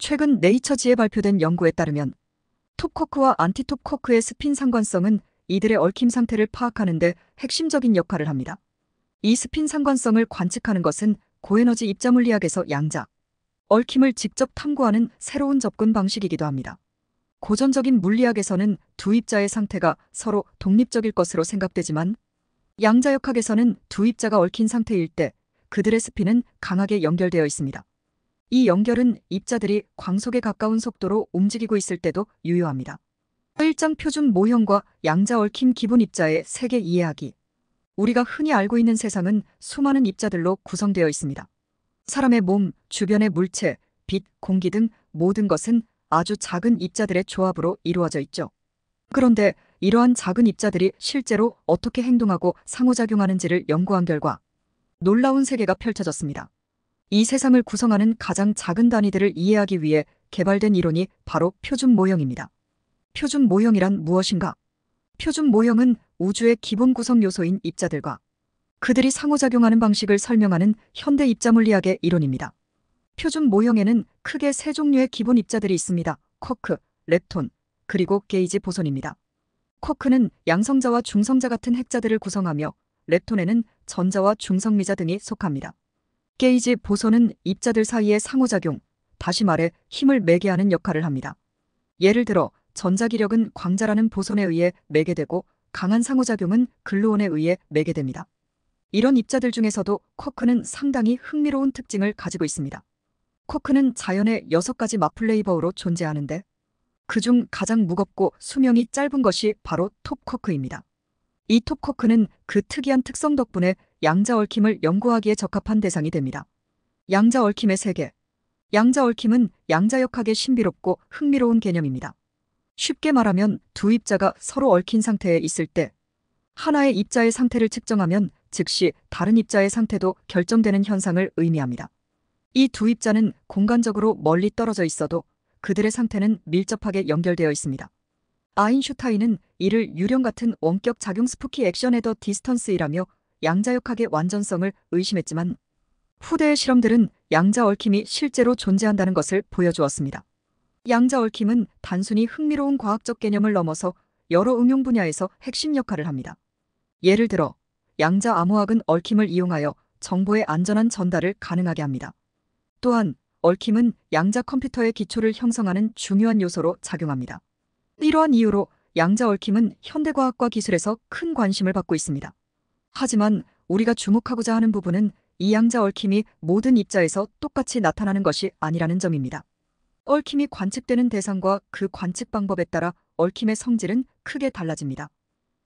최근 네이처지에 발표된 연구에 따르면 톱코크와 안티톱코크의 스핀 상관성은 이들의 얽힘 상태를 파악하는 데 핵심적인 역할을 합니다. 이 스핀 상관성을 관측하는 것은 고에너지 입자 물리학에서 양자, 얽힘을 직접 탐구하는 새로운 접근 방식이기도 합니다. 고전적인 물리학에서는 두 입자의 상태가 서로 독립적일 것으로 생각되지만 양자역학에서는 두 입자가 얽힌 상태일 때 그들의 스핀은 강하게 연결되어 있습니다. 이 연결은 입자들이 광속에 가까운 속도로 움직이고 있을 때도 유효합니다. 일장 표준 모형과 양자 얽힘 기본 입자의 세계 이해하기. 우리가 흔히 알고 있는 세상은 수많은 입자들로 구성되어 있습니다. 사람의 몸, 주변의 물체, 빛, 공기 등 모든 것은 아주 작은 입자들의 조합으로 이루어져 있죠. 그런데 이러한 작은 입자들이 실제로 어떻게 행동하고 상호작용하는지를 연구한 결과 놀라운 세계가 펼쳐졌습니다. 이 세상을 구성하는 가장 작은 단위들을 이해하기 위해 개발된 이론이 바로 표준 모형입니다. 표준 모형이란 무엇인가? 표준 모형은 우주의 기본 구성 요소인 입자들과 그들이 상호작용하는 방식을 설명하는 현대 입자물리학의 이론입니다. 표준 모형에는 크게 세 종류의 기본 입자들이 있습니다. 쿼크, 렙톤, 그리고 게이지 보손입니다. 쿼크는 양성자와 중성자 같은 핵자들을 구성하며 렙톤에는 전자와 중성미자 등이 속합니다. 게이지 보손은 입자들 사이의 상호작용, 다시 말해 힘을 매개 하는 역할을 합니다. 예를 들어 전자기력은 광자라는 보손에 의해 매개되고 강한 상호작용은 글루온에 의해 매개됩니다. 이런 입자들 중에서도 쿼크는 상당히 흥미로운 특징을 가지고 있습니다. 쿼크는 자연의 6가지 마플레이버로 존재하는데 그중 가장 무겁고 수명이 짧은 것이 바로 톱쿼크입니다. 이 톱쿼크는 그 특이한 특성 덕분에 양자 얽힘을 연구하기에 적합한 대상이 됩니다. 양자 얽힘의 세계. 양자 얽힘은 양자역학의 신비롭고 흥미로운 개념입니다. 쉽게 말하면 두 입자가 서로 얽힌 상태에 있을 때 하나의 입자의 상태를 측정하면 즉시 다른 입자의 상태도 결정되는 현상을 의미합니다. 이 두 입자는 공간적으로 멀리 떨어져 있어도 그들의 상태는 밀접하게 연결되어 있습니다. 아인슈타인은 이를 유령 같은 원격 작용 spooky action at a distance이라며 양자역학의 완전성을 의심했지만 후대의 실험들은 양자 얽힘이 실제로 존재한다는 것을 보여주었습니다. 양자 얽힘은 단순히 흥미로운 과학적 개념을 넘어서 여러 응용 분야에서 핵심 역할을 합니다. 예를 들어 양자 암호학은 얽힘을 이용하여 정보의 안전한 전달을 가능하게 합니다. 또한 얽힘은 양자 컴퓨터의 기초를 형성하는 중요한 요소로 작용합니다. 이러한 이유로 양자 얽힘은 현대과학과 기술에서 큰 관심을 받고 있습니다. 하지만 우리가 주목하고자 하는 부분은 이 양자 얽힘이 모든 입자에서 똑같이 나타나는 것이 아니라는 점입니다. 얽힘이 관측되는 대상과 그 관측 방법에 따라 얽힘의 성질은 크게 달라집니다.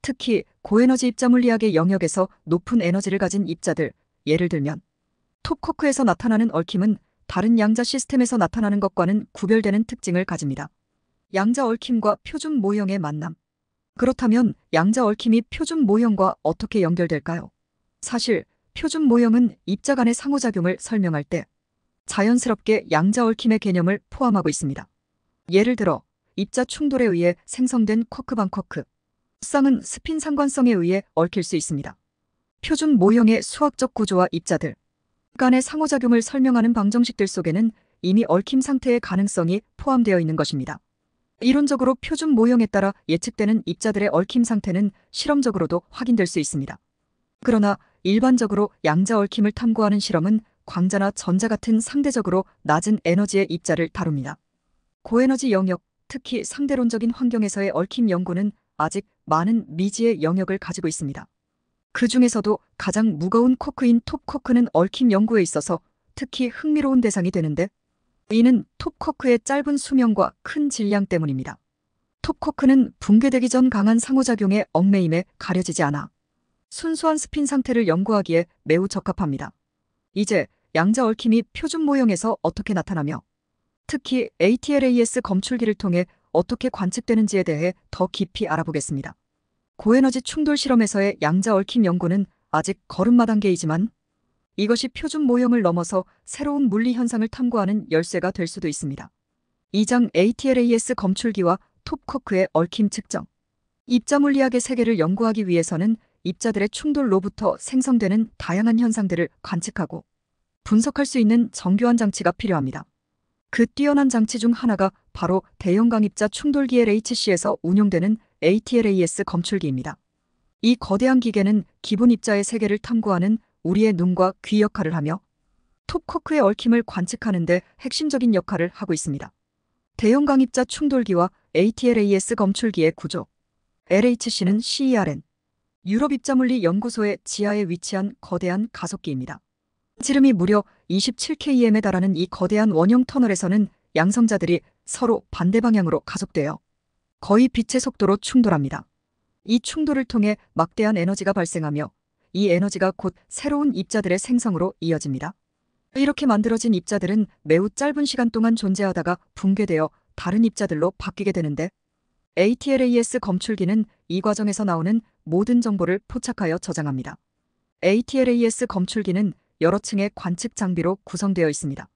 특히 고에너지 입자 물리학의 영역에서 높은 에너지를 가진 입자들, 예를 들면 톱코크에서 나타나는 얽힘은 다른 양자 시스템에서 나타나는 것과는 구별되는 특징을 가집니다. 양자 얽힘과 표준 모형의 만남. 그렇다면 양자 얽힘이 표준 모형과 어떻게 연결될까요? 사실 표준 모형은 입자 간의 상호작용을 설명할 때 자연스럽게 양자 얽힘의 개념을 포함하고 있습니다. 예를 들어 입자 충돌에 의해 생성된 쿼크 반 쿼크. 쌍은 스핀 상관성에 의해 얽힐 수 있습니다. 표준 모형의 수학적 구조와 입자들 간의 상호작용을 설명하는 방정식들 속에는 이미 얽힘 상태의 가능성이 포함되어 있는 것입니다. 이론적으로 표준 모형에 따라 예측되는 입자들의 얽힘 상태는 실험적으로도 확인될 수 있습니다. 그러나 일반적으로 양자 얽힘을 탐구하는 실험은 광자나 전자 같은 상대적으로 낮은 에너지의 입자를 다룹니다. 고에너지 영역, 특히 상대론적인 환경에서의 얽힘 연구는 아직 많은 미지의 영역을 가지고 있습니다. 그 중에서도 가장 무거운 코크인 톱코크는 얽힘 연구에 있어서 특히 흥미로운 대상이 되는데 이는 톱코크의 짧은 수명과 큰 질량 때문입니다. 톱코크는 붕괴되기 전 강한 상호작용에 얽매임에 가려지지 않아 순수한 스핀 상태를 연구하기에 매우 적합합니다. 이제 양자 얽힘이 표준 모형에서 어떻게 나타나며 특히 ATLAS 검출기를 통해 어떻게 관측되는지에 대해 더 깊이 알아보겠습니다. 고에너지 충돌 실험에서의 양자 얽힘 연구는 아직 걸음마 단계이지만 이것이 표준 모형을 넘어서 새로운 물리 현상을 탐구하는 열쇠가 될 수도 있습니다. 2장 ATLAS 검출기와 톱코크의 얽힘 측정. 입자 물리학의 세계를 연구하기 위해서는 입자들의 충돌로부터 생성되는 다양한 현상들을 관측하고 분석할 수 있는 정교한 장치가 필요합니다. 그 뛰어난 장치 중 하나가 바로 대형 강입자 충돌기 LHC에서 운용되는 ATLAS 검출기입니다. 이 거대한 기계는 기본 입자의 세계를 탐구하는 우리의 눈과 귀 역할을 하며 톱코크의 얽힘을 관측하는데 핵심적인 역할을 하고 있습니다. 대형 강입자 충돌기와 ATLAS 검출기의 구조. LHC는 CERN, 유럽 입자물리 연구소의 지하에 위치한 거대한 가속기입니다. 지름이 무려 27km에 달하는 이 거대한 원형 터널에서는 양성자들이 서로 반대 방향으로 가속되어 거의 빛의 속도로 충돌합니다. 이 충돌을 통해 막대한 에너지가 발생하며 이 에너지가 곧 새로운 입자들의 생성으로 이어집니다. 이렇게 만들어진 입자들은 매우 짧은 시간 동안 존재하다가 붕괴되어 다른 입자들로 바뀌게 되는데 ATLAS 검출기는 이 과정에서 나오는 모든 정보를 포착하여 저장합니다. ATLAS 검출기는 여러 층의 관측 장비로 구성되어 있습니다.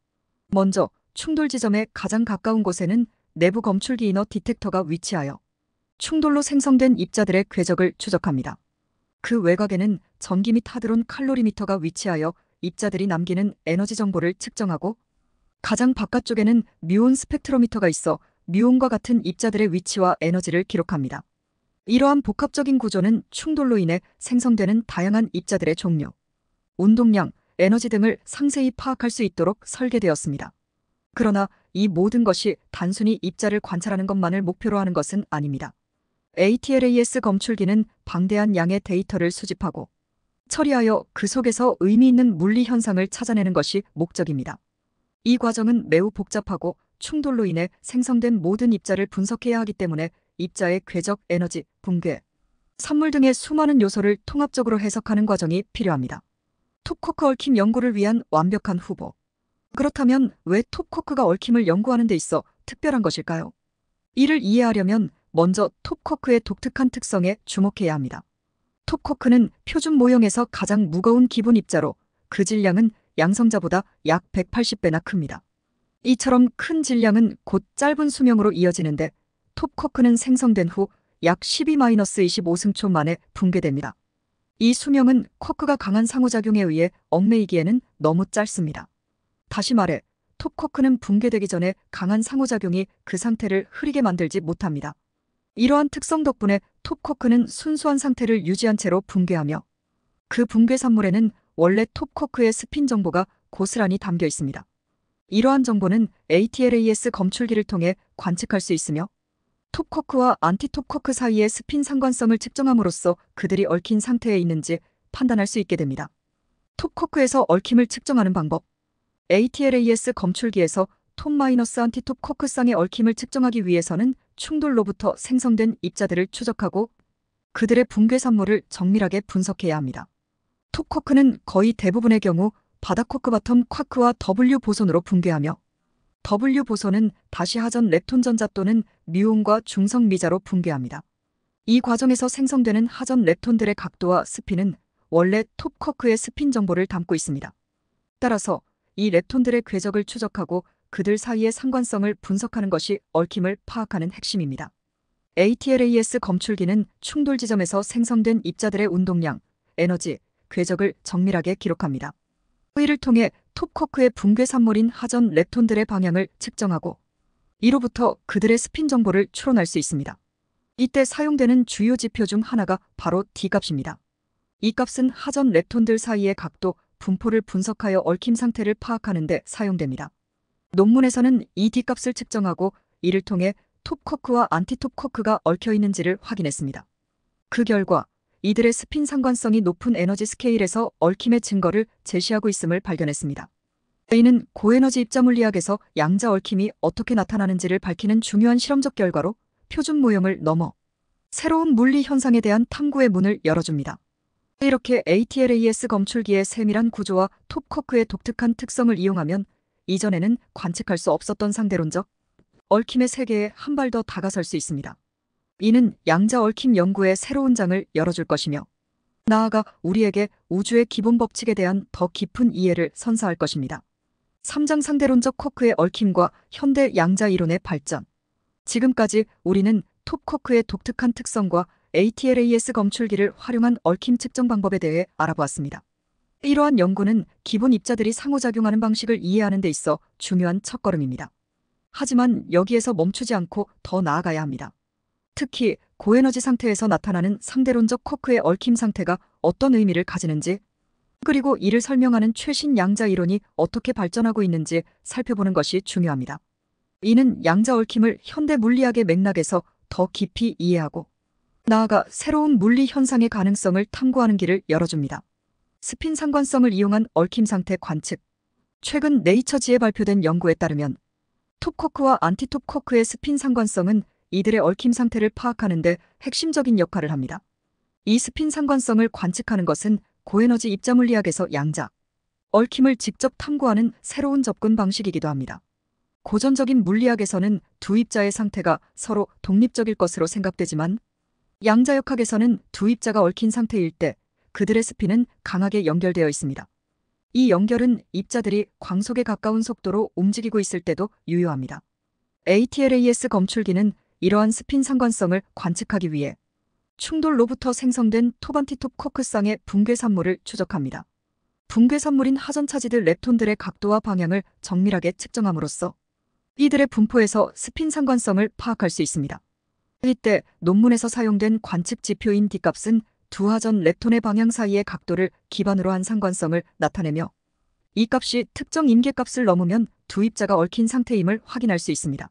먼저 충돌 지점에 가장 가까운 곳에는 내부 검출기 이너 디텍터가 위치하여 충돌로 생성된 입자들의 궤적을 추적합니다. 그 외곽에는 전기 및 하드론 칼로리미터가 위치하여 입자들이 남기는 에너지 정보를 측정하고 가장 바깥쪽에는 뮤온 스펙트로미터가 있어 뮤온과 같은 입자들의 위치와 에너지를 기록합니다. 이러한 복합적인 구조는 충돌로 인해 생성되는 다양한 입자들의 종류, 운동량, 에너지 등을 상세히 파악할 수 있도록 설계되었습니다. 그러나 이 모든 것이 단순히 입자를 관찰하는 것만을 목표로 하는 것은 아닙니다. ATLAS 검출기는 방대한 양의 데이터를 수집하고 처리하여 그 속에서 의미 있는 물리 현상을 찾아내는 것이 목적입니다. 이 과정은 매우 복잡하고 충돌로 인해 생성된 모든 입자를 분석해야 하기 때문에 입자의 궤적 에너지, 붕괴, 산물 등의 수많은 요소를 통합적으로 해석하는 과정이 필요합니다. 톱코크 얽힘 연구를 위한 완벽한 후보. 그렇다면 왜 톱코크가 얽힘을 연구하는 데 있어 특별한 것일까요? 이를 이해하려면 먼저 톱코크의 독특한 특성에 주목해야 합니다. 톱코크는 표준 모형에서 가장 무거운 기본 입자로 그 질량은 양성자보다 약 180배나 큽니다. 이처럼 큰 질량은 곧 짧은 수명으로 이어지는데 톱코크는 생성된 후 약 12-25승초 만에 붕괴됩니다. 이 수명은 코크가 강한 상호작용에 의해 얽매이기에는 너무 짧습니다. 다시 말해 톱코크는 붕괴되기 전에 강한 상호작용이 그 상태를 흐리게 만들지 못합니다. 이러한 특성 덕분에 톱코크는 순수한 상태를 유지한 채로 붕괴하며 그 붕괴 산물에는 원래 톱코크의 스핀 정보가 고스란히 담겨 있습니다. 이러한 정보는 ATLAS 검출기를 통해 관측할 수 있으며 톱쿼크와 안티톱쿼크 사이의 스핀 상관성을 측정함으로써 그들이 얽힌 상태에 있는지 판단할 수 있게 됩니다. 톱쿼크에서 얽힘을 측정하는 방법 ATLAS 검출기에서 톱-안티톱쿼크쌍의 얽힘을 측정하기 위해서는 충돌로부터 생성된 입자들을 추적하고 그들의 붕괴 산물을 정밀하게 분석해야 합니다. 톱쿼크는 거의 대부분의 경우 바닥쿼크 bottom 쿼크와 W 보손으로 붕괴하며 W 보손은 다시 하전 렙톤 전자 또는 뮤온과 중성미자로 붕괴합니다. 이 과정에서 생성되는 하전 렙톤들의 각도와 스핀은 원래 톱쿼크의 스핀 정보를 담고 있습니다. 따라서 이 렙톤들의 궤적을 추적하고 그들 사이의 상관성을 분석하는 것이 얽힘을 파악하는 핵심입니다. ATLAS 검출기는 충돌 지점에서 생성된 입자들의 운동량, 에너지, 궤적을 정밀하게 기록합니다. 이를 통해 톱코크의 붕괴 산물인 하전 렙톤들의 방향을 측정하고 이로부터 그들의 스핀 정보를 추론할 수 있습니다. 이때 사용되는 주요 지표 중 하나가 바로 D값입니다. 이 값은 하전 렙톤들 사이의 각도, 분포를 분석하여 얽힘 상태를 파악하는 데 사용됩니다. 논문에서는 이 D값을 측정하고 이를 통해 톱코크와 안티톱코크가 얽혀 있는지를 확인했습니다. 그 결과 이들의 스핀 상관성이 높은 에너지 스케일에서 얽힘의 증거를 제시하고 있음을 발견했습니다. 이는 고에너지 입자 물리학에서 양자 얽힘이 어떻게 나타나는지를 밝히는 중요한 실험적 결과로 표준 모형을 넘어 새로운 물리 현상에 대한 탐구의 문을 열어줍니다. 이렇게 ATLAS 검출기의 세밀한 구조와 톱코크의 독특한 특성을 이용하면 이전에는 관측할 수 없었던 상대론적 얽힘의 세계에 한 발 더 다가설 수 있습니다. 이는 양자 얽힘 연구의 새로운 장을 열어줄 것이며 나아가 우리에게 우주의 기본 법칙에 대한 더 깊은 이해를 선사할 것입니다. 3장 상대론적 코크의 얽힘과 현대 양자 이론의 발전. 지금까지 우리는 톱코크의 독특한 특성과 ATLAS 검출기를 활용한 얽힘 측정 방법에 대해 알아보았습니다. 이러한 연구는 기본 입자들이 상호작용하는 방식을 이해하는 데 있어 중요한 첫걸음입니다. 하지만 여기에서 멈추지 않고 더 나아가야 합니다. 특히 고에너지 상태에서 나타나는 상대론적 쿼크의 얽힘 상태가 어떤 의미를 가지는지 그리고 이를 설명하는 최신 양자 이론이 어떻게 발전하고 있는지 살펴보는 것이 중요합니다. 이는 양자 얽힘을 현대 물리학의 맥락에서 더 깊이 이해하고 나아가 새로운 물리 현상의 가능성을 탐구하는 길을 열어줍니다. 스핀 상관성을 이용한 얽힘 상태 관측. 최근 네이처지에 발표된 연구에 따르면 톱코크와 안티톱코크의 스핀 상관성은 이들의 얽힘 상태를 파악하는 데 핵심적인 역할을 합니다. 이 스핀 상관성을 관측하는 것은 고에너지 입자 물리학에서 양자, 얽힘을 직접 탐구하는 새로운 접근 방식이기도 합니다. 고전적인 물리학에서는 두 입자의 상태가 서로 독립적일 것으로 생각되지만 양자역학에서는 두 입자가 얽힌 상태일 때 그들의 스핀은 강하게 연결되어 있습니다. 이 연결은 입자들이 광속에 가까운 속도로 움직이고 있을 때도 유효합니다. ATLAS 검출기는 이러한 스핀 상관성을 관측하기 위해 충돌로부터 생성된 토반티톱 코크쌍의 붕괴 산물을 추적합니다. 붕괴 산물인 하전차지들 렙톤들의 각도와 방향을 정밀하게 측정함으로써 이들의 분포에서 스핀 상관성을 파악할 수 있습니다. 이때 논문에서 사용된 관측 지표인 D값은 두 하전 렙톤의 방향 사이의 각도를 기반으로 한 상관성을 나타내며 이 값이 특정 임계값을 넘으면 두 입자가 얽힌 상태임을 확인할 수 있습니다.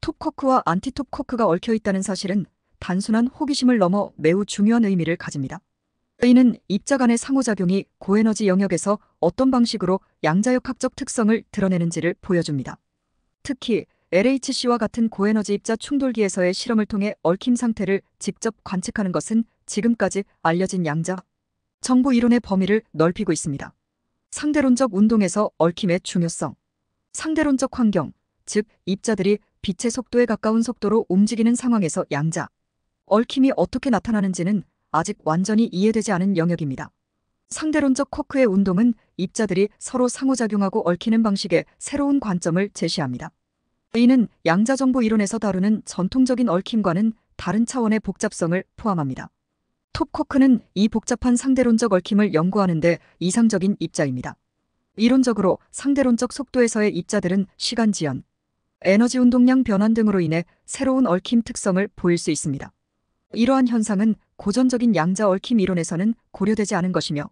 톱코크와 안티톱코크가 얽혀 있다는 사실은 단순한 호기심을 넘어 매우 중요한 의미를 가집니다. 이는 입자 간의 상호작용이 고에너지 영역에서 어떤 방식으로 양자역학적 특성을 드러내는지를 보여줍니다. 특히 LHC와 같은 고에너지 입자 충돌기에서의 실험을 통해 얽힘 상태를 직접 관측하는 것은 지금까지 알려진 양자 정보 이론의 범위를 넓히고 있습니다. 상대론적 운동에서 얽힘의 중요성, 상대론적 환경, 즉 입자들이 빛의 속도에 가까운 속도로 움직이는 상황에서 양자, 얽힘이 어떻게 나타나는지는 아직 완전히 이해되지 않은 영역입니다. 상대론적 쿼크의 운동은 입자들이 서로 상호작용하고 얽히는 방식의 새로운 관점을 제시합니다. 이는 양자정보 이론에서 다루는 전통적인 얽힘과는 다른 차원의 복잡성을 포함합니다. 톱코크는 이 복잡한 상대론적 얽힘을 연구하는데 이상적인 입자입니다. 이론적으로 상대론적 속도에서의 입자들은 시간 지연, 에너지 운동량 변환 등으로 인해 새로운 얽힘 특성을 보일 수 있습니다. 이러한 현상은 고전적인 양자 얽힘 이론에서는 고려되지 않은 것이며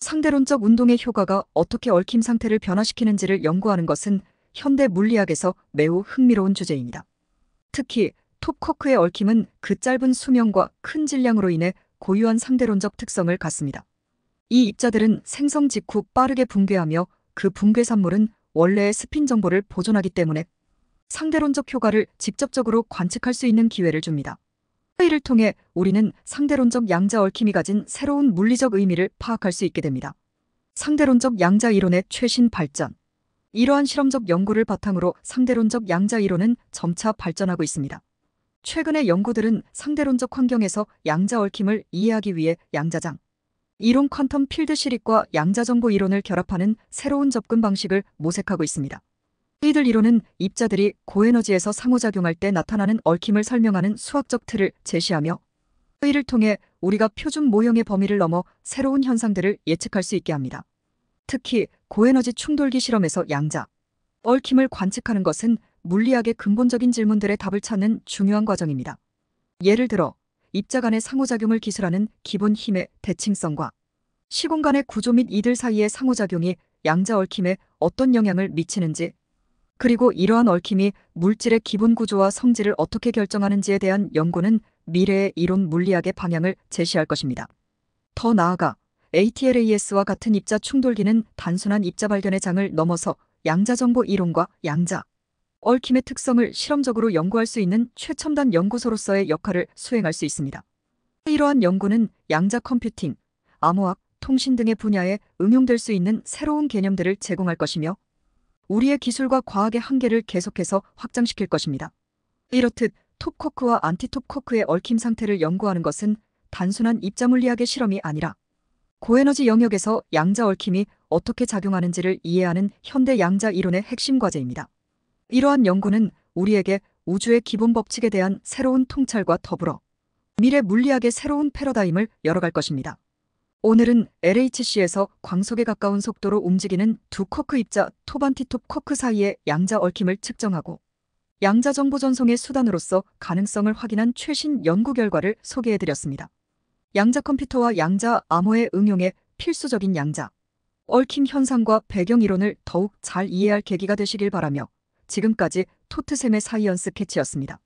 상대론적 운동의 효과가 어떻게 얽힘 상태를 변화시키는지를 연구하는 것은 현대 물리학에서 매우 흥미로운 주제입니다. 특히 톱커크의 얽힘은 그 짧은 수명과 큰 질량으로 인해 고유한 상대론적 특성을 갖습니다. 이 입자들은 생성 직후 빠르게 붕괴하며 그 붕괴 산물은 원래의 스핀 정보를 보존하기 때문에 상대론적 효과를 직접적으로 관측할 수 있는 기회를 줍니다. 이를 통해 우리는 상대론적 양자 얽힘이 가진 새로운 물리적 의미를 파악할 수 있게 됩니다. 상대론적 양자 이론의 최신 발전. 이러한 실험적 연구를 바탕으로 상대론적 양자 이론은 점차 발전하고 있습니다. 최근의 연구들은 상대론적 환경에서 양자 얽힘을 이해하기 위해 양자장, 이론 퀀텀 필드 시립과 양자정보 이론을 결합하는 새로운 접근 방식을 모색하고 있습니다. 이들 이론은 입자들이 고에너지에서 상호작용할 때 나타나는 얽힘을 설명하는 수학적 틀을 제시하며 이를 통해 우리가 표준 모형의 범위를 넘어 새로운 현상들을 예측할 수 있게 합니다. 특히 고에너지 충돌기 실험에서 양자, 얽힘을 관측하는 것은 물리학의 근본적인 질문들의 답을 찾는 중요한 과정입니다. 예를 들어 입자 간의 상호작용을 기술하는 기본 힘의 대칭성과 시공간의 구조 및 이들 사이의 상호작용이 양자 얽힘에 어떤 영향을 미치는지 그리고 이러한 얽힘이 물질의 기본 구조와 성질을 어떻게 결정하는지에 대한 연구는 미래의 이론 물리학의 방향을 제시할 것입니다. 더 나아가 ATLAS와 같은 입자 충돌기는 단순한 입자 발견의 장을 넘어서 양자 정보 이론과 양자, 얽힘의 특성을 실험적으로 연구할 수 있는 최첨단 연구소로서의 역할을 수행할 수 있습니다. 이러한 연구는 양자 컴퓨팅, 암호학, 통신 등의 분야에 응용될 수 있는 새로운 개념들을 제공할 것이며 우리의 기술과 과학의 한계를 계속해서 확장시킬 것입니다. 이렇듯 톱코크와 안티톱코크의 얽힘 상태를 연구하는 것은 단순한 입자 물리학의 실험이 아니라 고에너지 영역에서 양자 얽힘이 어떻게 작용하는지를 이해하는 현대 양자 이론의 핵심 과제입니다. 이러한 연구는 우리에게 우주의 기본 법칙에 대한 새로운 통찰과 더불어 미래 물리학의 새로운 패러다임을 열어갈 것입니다. 오늘은 LHC에서 광속에 가까운 속도로 움직이는 두 쿼크 입자 토반티톱 쿼크 사이의 양자 얽힘을 측정하고 양자 정보 전송의 수단으로서 가능성을 확인한 최신 연구 결과를 소개해드렸습니다. 양자 컴퓨터와 양자 암호의 응용에 필수적인 양자 얽힘 현상과 배경 이론을 더욱 잘 이해할 계기가 되시길 바라며 지금까지 토트샘의 Science Catch였습니다.